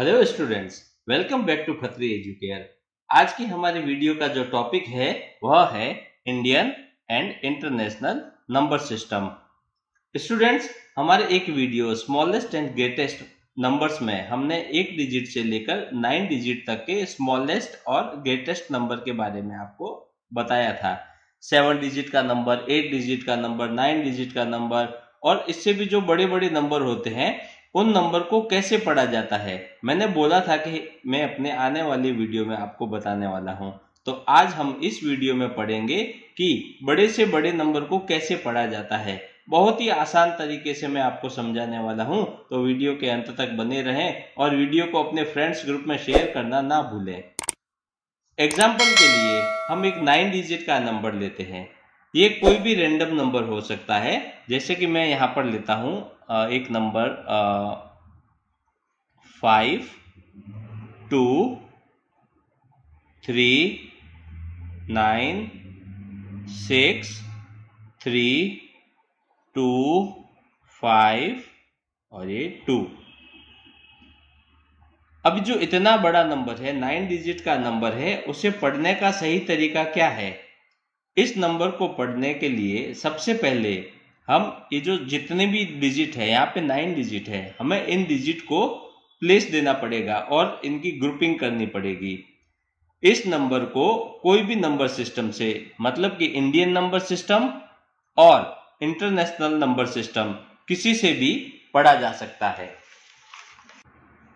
Hello students welcome back to Khatri Educare आज की हमारी वीडियो का जो टॉपिक है, वह है Indian and international number system students हमारे एक video smallest and greatest numbers में हमने एक डिजिट से लेकर नाइन डिजिट तक के स्मॉलेस्ट और ग्रेटेस्ट नंबर के बारे में आपको बताया था। सेवन डिजिट का नंबर एट डिजिट का नंबर नाइन डिजिट का नंबर और इससे भी जो बड़े बड़े नंबर होते हैं उन नंबर को कैसे पढ़ा जाता है? मैंने बोला था कि मैं अपने आने वाली वीडियो में आपको बताने वाला हूँ। तो आज हम इस वीडियो में पढ़ेंगे कि बड़े से बड़े नंबर को कैसे पढ़ा जाता है। बहुत ही आसान तरीके से मैं आपको समझाने वाला हूँ। तो वीडियो के अंत तक बने रहें और वीडियो को अपने फ्रेंड्स ग्रुप में शेयर करना ना भूलें। एग्ज़ाम्पल के लिए हम एक नाइन डिजिट का नंबर लेते हैं। ये कोई भी रेंडम नंबर हो सकता है, जैसे कि मैं यहाँ पर लेता हूँ एक number five two three nine six three two five और ये टू अब जो इतना बड़ा नंबर है नाइन डिजिट का नंबर है, उसे पढ़ने का सही तरीका क्या है? इस नंबर को पढ़ने के लिए सबसे पहले हम ये जो जितने भी डिजिट है, यहाँ पे नाइन डिजिट है, हमें इन डिजिट को प्लेस देना पड़ेगा और इनकी ग्रुपिंग करनी पड़ेगी। इस नंबर को कोई भी नंबर सिस्टम से मतलब कि इंडियन नंबर सिस्टम और इंटरनेशनल नंबर सिस्टम किसी से भी पढ़ा जा सकता है।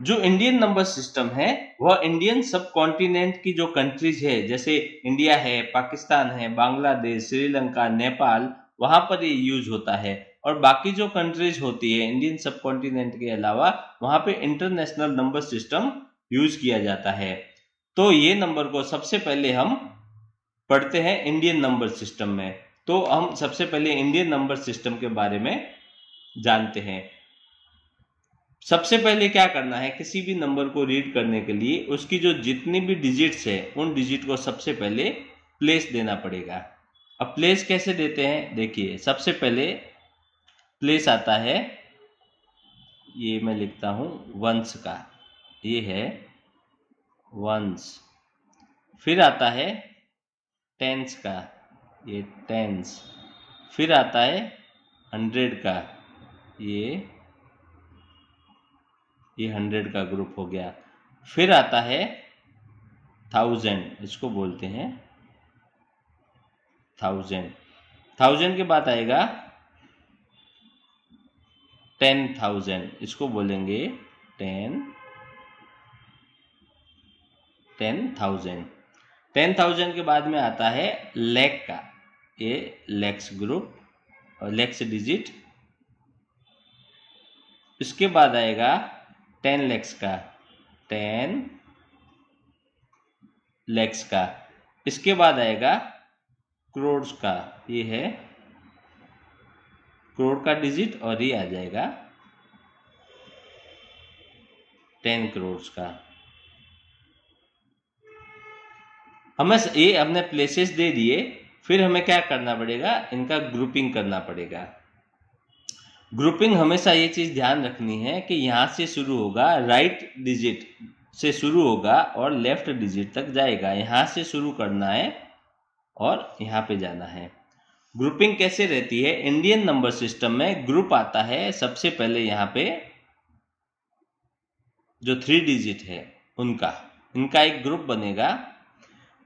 जो इंडियन नंबर सिस्टम है, वह इंडियन सब कॉन्टिनेंट की जो कंट्रीज़ है, जैसे इंडिया है पाकिस्तान है बांग्लादेश श्रीलंका नेपाल वहाँ पर ये यूज़ होता है। और बाकी जो कंट्रीज़ होती है इंडियन सब कॉन्टिनेंट के अलावा, वहाँ पे इंटरनेशनल नंबर सिस्टम यूज़ किया जाता है। तो ये नंबर को सबसे पहले हम पढ़ते हैं इंडियन नंबर सिस्टम में। तो हम सबसे पहले इंडियन नंबर सिस्टम के बारे में जानते हैं। सबसे पहले क्या करना है, किसी भी नंबर को रीड करने के लिए उसकी जो जितनी भी डिजिट्स है, उन डिजिट को सबसे पहले प्लेस देना पड़ेगा। अब प्लेस कैसे देते हैं? देखिए, सबसे पहले प्लेस आता है, ये मैं लिखता हूँ वंश का। ये है वंश फिर आता है टेंस का। ये टेंस फिर आता है हंड्रेड का। ये ये हंड्रेड का ग्रुप हो गया। फिर आता है थाउज़ेंड इसको बोलते हैं। थाउज़ेंड। थाउज़ेंड के बाद आएगा टेन थाउज़ेंड। इसको बोलेंगे ten ten thousand. Ten thousand के बाद में आता है लैक का। ये लैक्स ग्रुप और लैक्स डिजिट। इसके बाद आएगा टेन लैक्स का। टेन लैक्स का। इसके बाद आएगा करोड़ का, ये है। करोड़ का डिजिट और ये आ जाएगा। टेन करोड़ का। हमें ये हमने प्लेसेस दे दिए, फिर हमें क्या करना पड़ेगा? इनका ग्रुपिंग करना पड़ेगा। ग्रुपिंग हमेशा ये चीज़ ध्यान रखनी है कि यहाँ से शुरू होगा राइट डिजिट से शुरू होगा और लेफ़्ट डिजिट तक जाएगा। यहाँ से शुरू करना है। और यहाँ पे जाना है। ग्रुपिंग कैसे रहती है? इंडियन नंबर सिस्टम में ग्रुप आता है, सबसे पहले यहाँ पे जो थ्री डिजिट है, उनका। इनका एक ग्रुप बनेगा,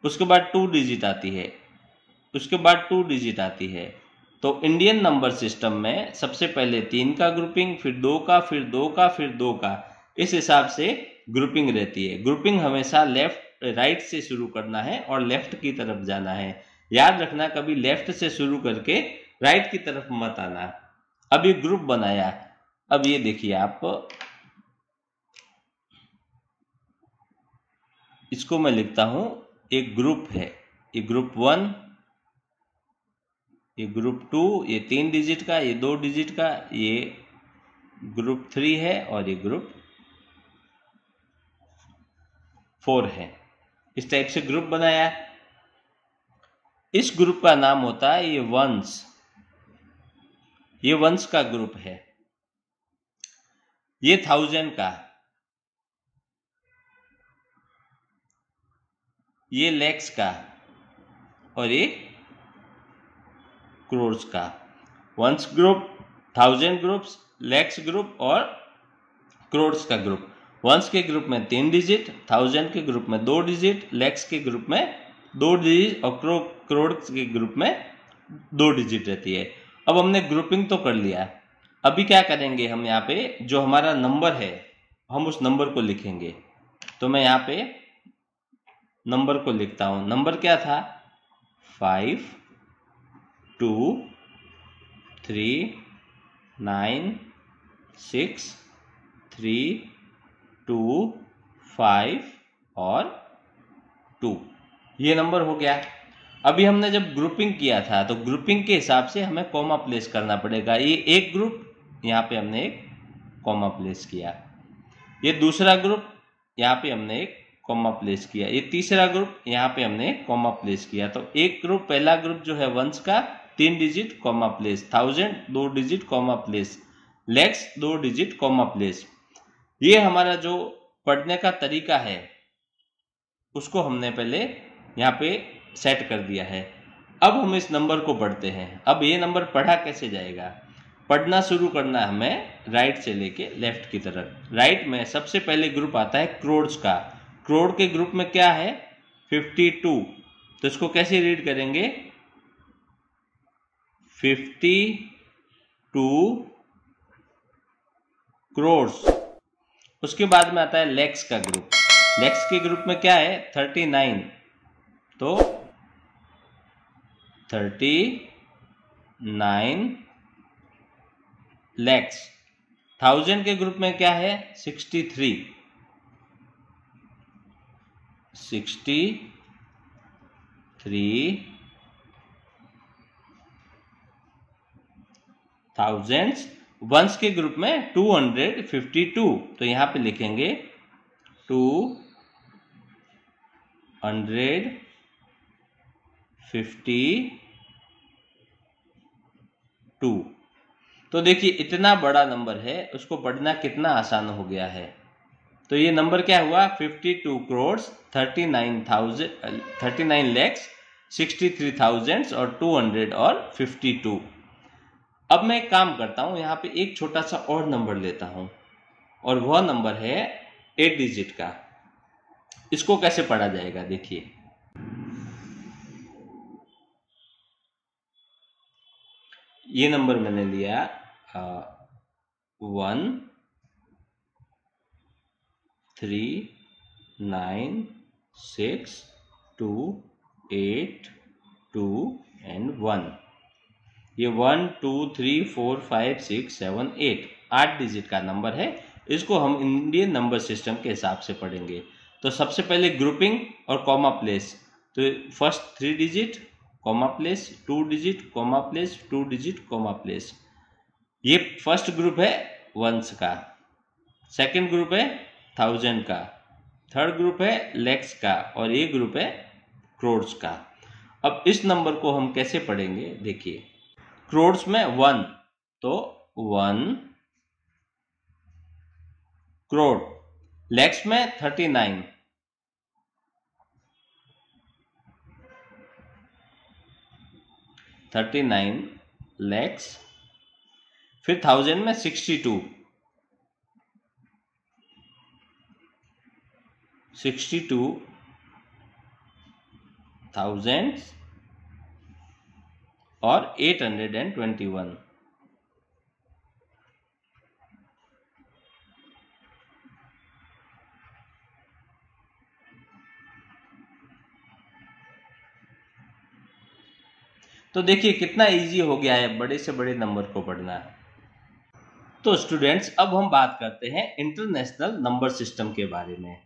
उसके बाद टू डिजिट आती है, उसके बाद टू डिजिट आती है। तो इंडियन नंबर सिस्टम में सबसे पहले तीन का ग्रुपिंग फिर दो का, फिर दो का, फिर दो का। इस हिसाब से ग्रुपिंग रहती है। ग्रुपिंग हमेशा लेफ़्ट राइट से शुरू करना है और लेफ़्ट की तरफ़ जाना है। याद रखना, कभी लेफ़्ट से शुरू करके राइट की तरफ़ मत आना। अब ये ग्रुप बनाया। अब ये देखिए आप। इसको मैं लिखता हूँ, एक ग्रुप है। ये ग्रुप वन ये ग्रुप टू ये तीन डिजिट का, ये दो डिजिट का, ये ग्रुप थ्री है और ये ग्रुप फोर है। इस टाइप से ग्रुप बनाया इस ग्रुप का नाम होता है ये वंश ये वंश का ग्रुप है। ये थाउज़ेंड का ये लेक्स का और ये क्रोर्स का ones group thousand groups lakhs group और क्रोर्स का ग्रुप वंस के ग्रुप में तीन डिजिट, थाउज़ेंड के ग्रुप में दो डिजिट, लैक्स के ग्रुप में दो डिजिट और क्रो करोड़ के ग्रुप में दो डिजिट रहती है। अब हमने ग्रुपिंग तो कर लिया। अभी क्या करेंगे हम यहाँ पे? जो हमारा नंबर है, हम उस नंबर को लिखेंगे। तो मैं यहाँ पे नंबर को लिखता हूँ। नंबर क्या था? Five, two, three, nine, six, three two, five और टू। ये नंबर हो गया। अभी हमने जब ग्रुपिंग किया था तो ग्रुपिंग के हिसाब से हमें कॉमा प्लेस करना पड़ेगा। ये एक ग्रुप, यहाँ पे हमने एक कॉमा प्लेस किया। ये दूसरा ग्रुप, यहाँ पे हमने एक कॉमा प्लेस किया। ये तीसरा ग्रुप, यहाँ पे हमने कॉमा प्लेस किया। तो एक ग्रुप, पहला ग्रुप जो है वंश का, तीन डिजिट कॉमा प्लेस। थाउज़ेंड, दो डिजिट कॉमा प्लेस। लेक्स, दो डिजिट कॉमा प्लेस। ये हमारा जो पढ़ने का तरीका है, उसको हमने पहले यहाँ पे सेट कर दिया है। अब हम इस नंबर को पढ़ते हैं। अब ये नंबर पढ़ा कैसे जाएगा? पढ़ना शुरू करना है हमें राइट से लेके लेफ़्ट की तरफ़। राइट में सबसे पहले ग्रुप आता है क्रोड्स का। क्रोड के ग्रुप में क्या है? 52 तो इसको कैसे रीड करेंगे? 52 क्रोड्स उसके बाद में आता है लेक्स का ग्रुप लेक्स के ग्रुप में क्या है? 39 तो 39 लैक्स थाउज़ेंड के ग्रुप में क्या है? 63 सिक्सटी थ्री थाउजेंड्स वंस के ग्रुप में टू हंड्रेड फिफ्टी टू। तो यहाँ पे लिखेंगे टू हंड्रेड फिफ्टी टू। तो देखिए, इतना बड़ा नंबर है, उसको पढ़ना कितना आसान हो गया है। तो ये नंबर क्या हुआ? 52 two crore thirty nine thousand thirty nine lakhs sixty three thousand और 200 और 52 अब मैं एक काम करता हूँ, यहाँ पे एक छोटा सा और नंबर लेता हूँ, और वह नंबर है एट डिजिट का। इसको कैसे पढ़ा जाएगा, देखिए। ये नंबर मैंने लिया one three nine six two eight two and one ये one, two, three, four, five, six, seven, eight, आठ डिजिट का नंबर है। इसको हम इंडियन नंबर सिस्टम के हिसाब से पढ़ेंगे। तो सबसे पहले ग्रुपिंग और कॉमा प्लेस तो first three digit comma place two digit comma place two digit comma place ये फ़र्स्ट ग्रुप है वंस का। सेकंड ग्रुप है थाउज़ेंड का। थर्ड ग्रुप है लैक्स का। और ये ग्रुप है क्रोड्स का। अब इस नंबर को हम कैसे पढ़ेंगे? देखिए। क्रोड्स में वन तो वन क्रोड। लैक्स में thirty nine. Thirty nine lakhs, फिर थाउज़ेंड में sixty two. Sixty two thousand और eight hundred and twenty one तो देखिए कितना इजी हो गया है, बड़े से बड़े नंबर को पढ़ना। तो स्टूडेंट्स अब हम बात करते हैं इंटरनेशनल नंबर सिस्टम के बारे में।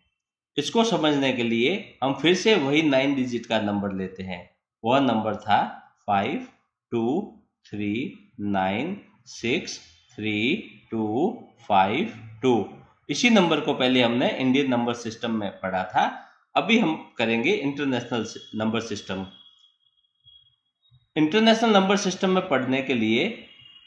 इसको समझने के लिए हम फिर से वही नाइन डिजिट का नंबर लेते हैं। वह नंबर था five two three nine six three two five two इसी नंबर को पहले हमने इंडियन नंबर सिस्टम में पढ़ा था। अभी हम करेंगे international number system international number system में पढ़ने के लिए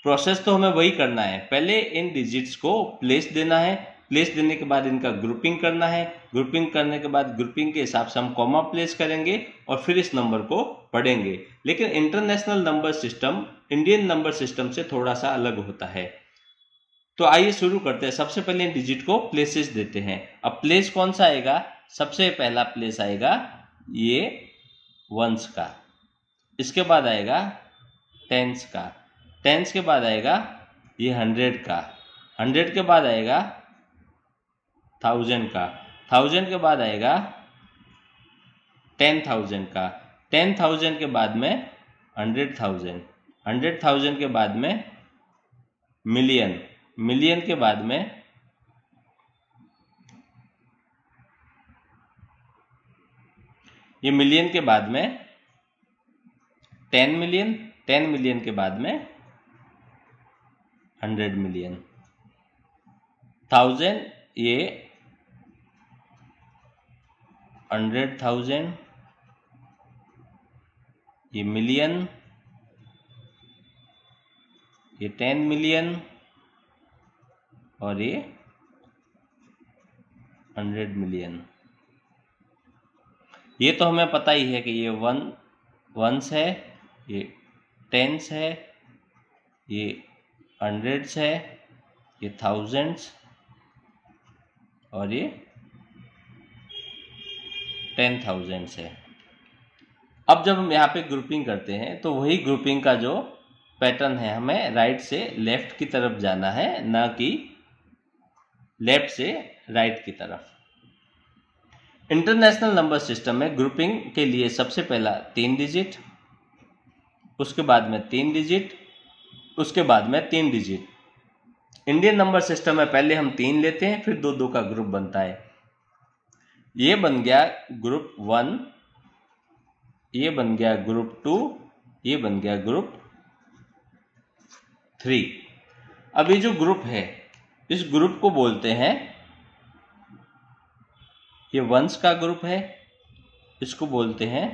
प्रोसेस तो हमें वही करना है। पहले इन डिजिट्स को प्लेस देना है। प्लेस देने के बाद इनका ग्रुपिंग करना है। ग्रुपिंग करने के बाद ग्रुपिंग के हिसाब से हम कॉमा प्लेस करेंगे और फिर इस नंबर को पढ़ेंगे। लेकिन international number system, Indian number system से थोड़ा सा अलग होता है। तो आइए शुरू करते हैं। सबसे पहले डिजिट को प्लेसेस देते हैं। अब प्लेस कौन सा आएगा? सबसे पहला प्लेस आएगा ये वंस का। इसके बाद आएगा टेंस का। टेंस के बाद आएगा ये हंड्रेड का। हंड्रेड के बाद आएगा थाउज़ेंड का। थाउज़ेंड के बाद आएगा टेन थाउज़ेंड का। टेन थाउज़ेंड के बाद में हंड्रेड थाउज़ेंड हंड्रेड थाउज़ेंड के बाद में मिलियन मिलियन के बाद में ये मिलियन के बाद में टेन मिलियन टेन मिलियन के बाद में हंड्रेड मिलियन थाउज़ेंड ये हंड्रेड थाउज़ेंड, ये मिलियन, ये टेन मिलियन और ये हंड्रेड मिलियन। ये तो हमें पता ही है कि ये वन, वंस है, ये टेंस है, ये हंड्रेड्स है, ये थाउजेंड्स और ये टेन थाउज़ेंड से। अब जब हम यहाँ पे ग्रुपिंग करते हैं तो वही ग्रुपिंग का जो पैटर्न है, हमें राइट से लेफ़्ट की तरफ़ जाना है, ना कि लेफ़्ट से राइट की तरफ़। इंटरनेशनल नंबर सिस्टम में ग्रुपिंग के लिए सबसे पहला तीन डिजिट उसके बाद में तीन डिजिट उसके बाद में तीन डिजिट इंडियन नंबर सिस्टम में पहले हम तीन लेते हैं, फिर दो दो का ग्रुप बनता है। ये बन गया ग्रुप वन, ये बन गया ग्रुप टू, ये बन गया ग्रुप थ्री। अभी जो ग्रुप है, इस ग्रुप को बोलते हैं, ये वंस का ग्रुप है, इसको बोलते हैं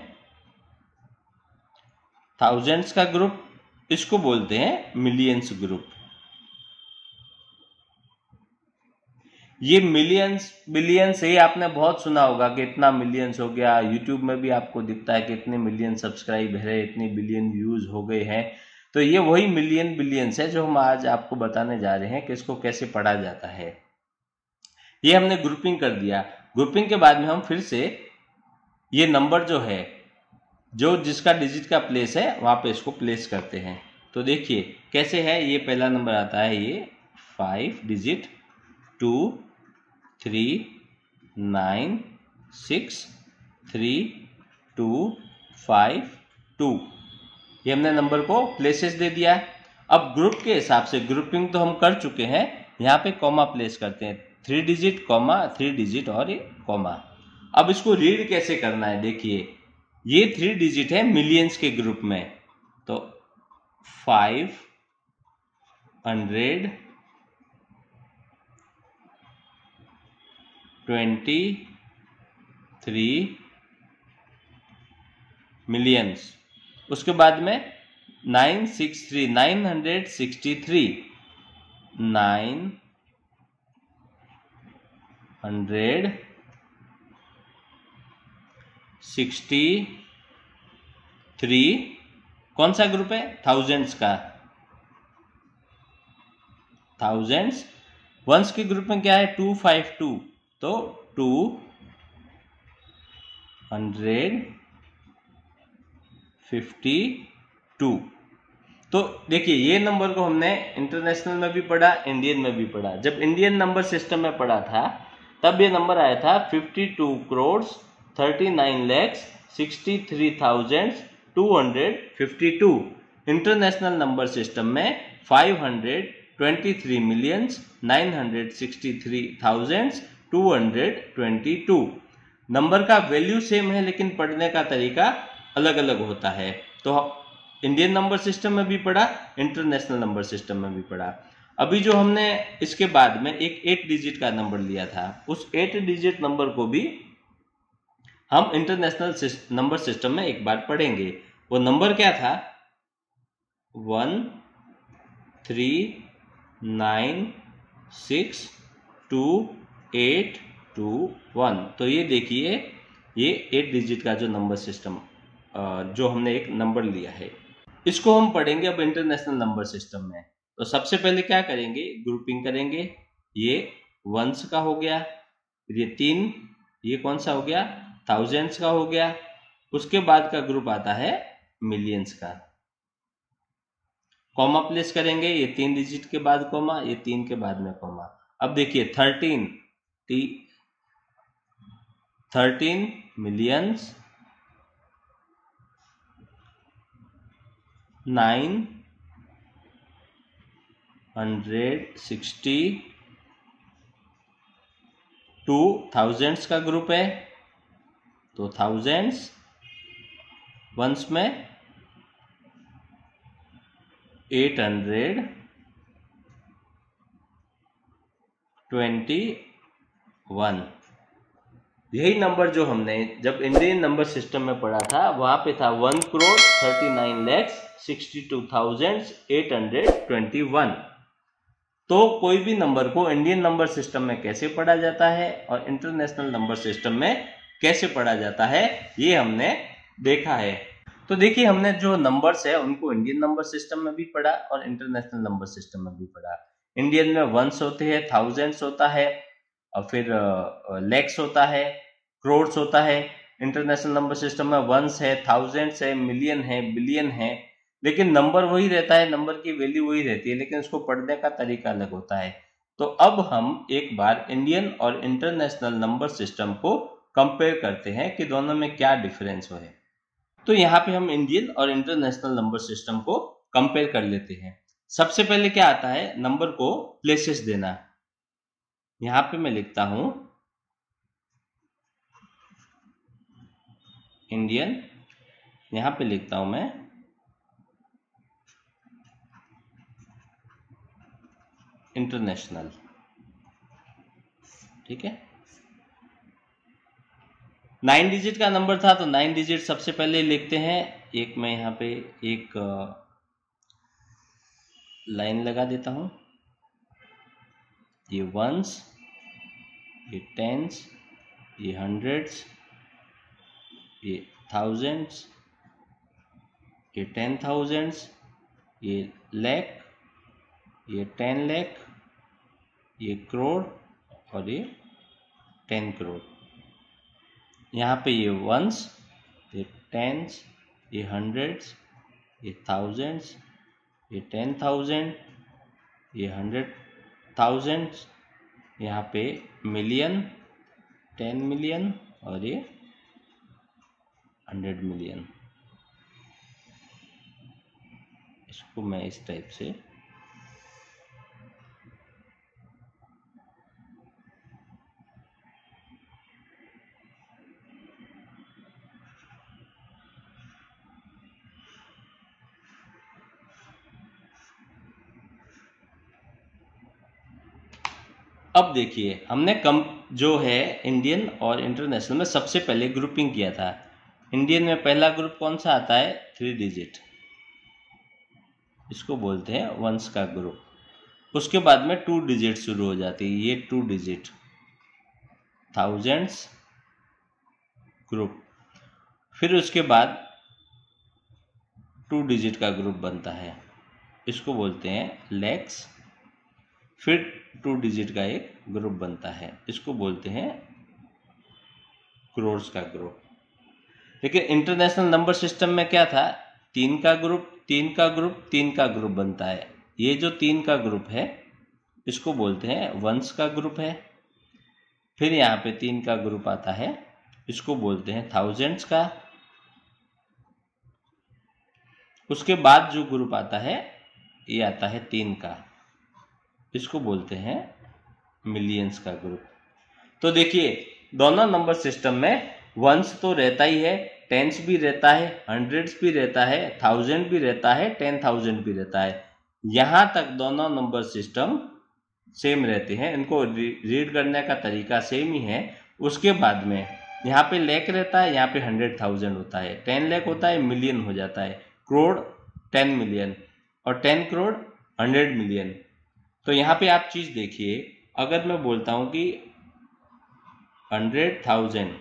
थाउजेंड्स का ग्रुप, इसको बोलते हैं मिलियंस ग्रुप। ये मिलियंस बिलियंस ये आपने बहुत सुना होगा कि इतना मिलियंस हो गया। यूट्यूब में भी आपको दिखता है कि इतने मिलियन सब्सक्राइब है, इतने बिलियन व्यूज़ हो गए हैं। तो ये वही मिलियन बिलियंस है जो हम आज आपको बताने जा रहे हैं कि इसको कैसे पढ़ा जाता है। ये हमने ग्रुपिंग कर दिया। ग्रुपिंग के बाद में हम फिर से ये नंबर जो है, जो जिसका डिजिट का प्लेस है, वहाँ पे इसको प्लेस करते हैं। तो देखिए, कैसे है? ये पहला नंबर आता है ये five digit two three nine six three two five two ये हमने नंबर को प्लेसेस दे दिया है। अब ग्रुप के हिसाब से ग्रुपिंग तो हम कर चुके हैं। यहाँ पे कॉमा प्लेस करते हैं। Three digit comma three digit और ये कॉमा अब इसको रीड कैसे करना है? देखिए, ये थ्री डिजिट है मिलियंस के ग्रुप में। तो five hundred twenty three millions उसके बाद में nine six three, nine hundred sixty three, nine hundred sixty three. कौन सा ग्रुप है? थाउजेंड्स का। थाउजेंड्स वंस के ग्रुप में क्या है? टू फाइव टू तो टू हंड्रेड फिफ्टी टू। तो देखिए, ये नंबर को हमने इंटरनेशनल में भी पढ़ा, इंडियन में भी पढ़ा। जब इंडियन नंबर सिस्टम में पढ़ा था, तब ये नंबर आया था fifty two crore thirty nine lakhs sixty three thousand two hundred fifty two international number system में five hundred twenty three millions nine hundred sixty three thousand two hundred twenty two number का value same है, लेकिन पढ़ने का तरीका अलग अलग होता है। तो इंडियन नंबर सिस्टम में भी पढ़ा इंटरनेशनल नंबर सिस्टम में भी पढ़ा। अभी जो हमने इसके बाद में एक एट डिजिट का नंबर लिया था, उस एट डिजिट नंबर को भी हम इंटरनेशनल नंबर सिस्टम में एक बार पढ़ेंगे। वो नंबर क्या था? One three nine six two eight two one. तो ये देखिए, ये एट डिजिट का जो नंबर सिस्टम जो हमने एक नंबर लिया है, इसको हम पढ़ेंगे अब इंटरनेशनल नंबर सिस्टम में। तो सबसे पहले क्या करेंगे? ग्रुपिंग करेंगे। ये वंस का हो गया, ये तीन, ये कौन सा हो गया? थाउजेंड्स का हो गया। उसके बाद का ग्रुप आता है मिलियंस का। कॉमा प्लेस करेंगे, ये तीन डिजिट के बाद कॉमा, ये तीन के बाद में कॉमा। अब देखिए, thirteen thirteen millions nine hundred sixty two thousands का ग्रुप है तो थाउजेंड्स वंस में एट हंड्रेड ट्वेंटी वन। यही नंबर जो हमने, जब इंडियन नंबर सिस्टम में पढ़ा था, वहाँ पे था one crore thirty nine lakhs sixty two thousand eight hundred twenty one. तो कोई भी नंबर को इंडियन नंबर सिस्टम में कैसे पढ़ा जाता है और इंटरनेशनल नंबर सिस्टम में कैसे पढ़ा जाता है, ये हमने देखा है। तो देखिए, हमने जो नंबर्स है, उनको इंडियन नंबर सिस्टम में भी पढ़ा और इंटरनेशनल नंबर सिस्टम में भी पढ़ा। इंडियन में वंस होते हैं थाउजेंड्स होता है फिर लैक्स होता है क्रोड्स होता है इंटरनेशनल नंबर सिस्टम में वंस है थाउजेंड्स है मिलियन है बिलियन है, लेकिन नंबर वही रहता है नंबर की वैल्यू वही रहती है, लेकिन उसको पढ़ने का तरीका अलग होता है। तो अब हम एक बार इंडियन और इंटरनेशनल नंबर सिस्टम को कंपेयर करते हैं कि दोनों में क्या डिफरेंस हो है। तो यहाँ पे हम इंडियन और इंटरनेशनल नंबर सिस्टम को कंपेयर कर लेते हैं। सबसे पहले क्या आता है? नंबर को प्लेसेस देना। यहाँ पे मैं लिखता हूँ इंडियन यहाँ पे लिखता हूँ मैं इंटरनेशनल ठीक है? नाइन डिजिट का नंबर था तो नाइन डिजिट सबसे पहले लिखते हैं। एक मैं यहाँ पे एक लाइन लगा देता हूँ। ये वंस ये टेंस ये हंड्रेड्स ये थाउजेंड्स ये टेन थाउजेंड्स ये लैख ये टेन लैख ये करोड़ और ये टेन करोड़ यहाँ पे ये वंस ये टेंस ये हंड्रेड्स ये थाउजेंड्स ये टेन थाउज़ेंड ये हंड्रेड थाउजेंड्स यहाँ पे मिलियन टेन मिलियन और ये हंड्रेड मिलियन इसको मैं इस टाइप से अब देखिए, हमने कम जो है इंडियन और इंटरनेशनल में सबसे पहले ग्रुपिंग किया था। इंडियन में पहला ग्रुप कौन सा आता है? थ्री डिजिट इसको बोलते हैं वंस का ग्रुप उसके बाद में टू डिजिट शुरू हो जाती है। ये टू डिजिट थाउजेंड्स ग्रुप फिर उसके बाद टू डिजिट का ग्रुप बनता है। इसको बोलते हैं लेक्स फिर टू डिजिट का एक ग्रुप बनता है। इसको बोलते हैं क्रोर्स का ग्रुप लेकिन इंटरनेशनल नंबर सिस्टम में क्या था? तीन का ग्रुप तीन का ग्रुप तीन का ग्रुप बनता है। ये जो तीन का ग्रुप है, इसको बोलते हैं वंस का ग्रुप है। फिर यहाँ पे तीन का ग्रुप आता है, इसको बोलते हैं थाउजेंड्स का। उसके बाद जो ग्रुप आता है, ये आता है तीन का। इसको बोलते हैं मिलियंस का ग्रुप तो देखिए, दोनों नंबर सिस्टम में वंस तो रहता ही है टेंस भी रहता है हंड्रेड्स भी रहता है थाउज़ेंड भी रहता है टेन थाउज़ेंड भी रहता है. यहाँ तक दोनों नंबर सिस्टम सेम रहते हैं. इनको रीड करने का तरीका सेम ही है. उसके बाद में यहाँ पे लैक रहता है, यहाँ पे हंड्रेड थाउज़ेंड होता है. टेन लैक होता है मिलियन हो जाता है. करोड़ टेन मिलियन और टेन करोड़ हंड्रेड मिलियन तो यहाँ पे आप चीज़ देखिए, अगर मैं बोलता हूँ कि हंड्रेड थाउज़ेंड।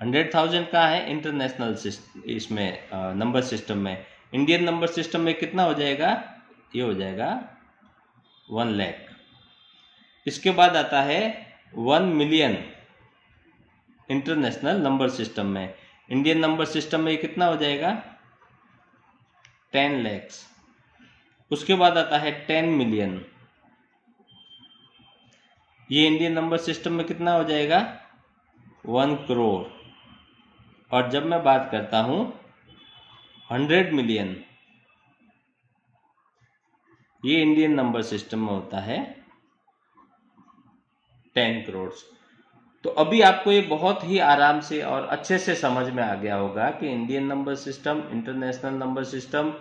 हंड्रेड थाउज़ेंड का है इंटरनेशनल इसमें नंबर सिस्टम में। इंडियन नंबर सिस्टम में कितना हो जाएगा? ये हो जाएगा वन लैख। इसके बाद आता है one million international number system में। इंडियन नंबर सिस्टम में ये कितना हो जाएगा? टेन लैक्स। उसके बाद आता है टेन मिलियन। ये इंडियन नंबर सिस्टम में कितना हो जाएगा? वन करोड़। और जब मैं बात करता हूँ, हंड्रेड मिलियन। ये इंडियन नंबर सिस्टम में होता है टेन करोड़। तो अभी आपको ये बहुत ही आराम से और अच्छे से समझ में आ गया होगा कि Indian number system international number system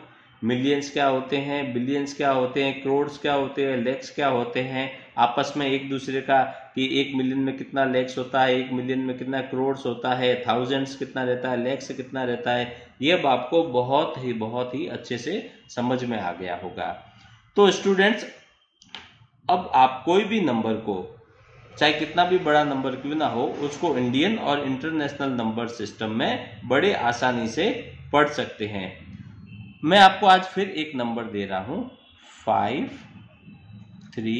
millions क्या होते हैं, बिलियंस क्या होते हैं, करोड्स क्या होते हैं, लेक्स क्या होते हैं, आपस में एक दूसरे का कि एक मिलियन में कितना लेक्स होता है, एक मिलियन में कितना करोड्स होता है, थाउजेंड्स कितना रहता है, लेक्स कितना रहता है, ये अब आपको बहुत ही बहुत ही अच्छे से समझ में आ गया होगा। तो स्टूडेंट्स, अब आप कोई भी नंबर को, चाहे कितना भी बड़ा नंबर क्यों ना हो, उसको इंडियन और इंटरनेशनल नंबर सिस्टम में बड़े आसानी से पढ़ सकते हैं। मैं आपको आज फिर एक नंबर दे रहा हूँ। Five three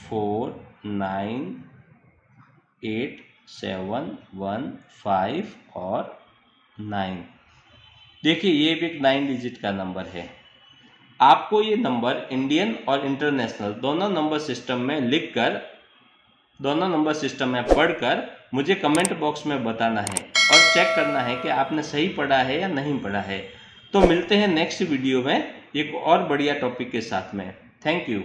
four nine eight seven one five और नाइन देखिए, ये भी एक नाइन डिजिट का नंबर है। आपको ये नंबर इंडियन और इंटरनेशनल दोनों नंबर सिस्टम में लिखकर, दोनों नंबर सिस्टम में पढ़कर मुझे कमेंट बॉक्स में बताना है और चेक करना है कि आपने सही पढ़ा है या नहीं पढ़ा है। तो मिलते हैं नेक्स्ट वीडियो में एक और बढ़िया टॉपिक के साथ में। Thank you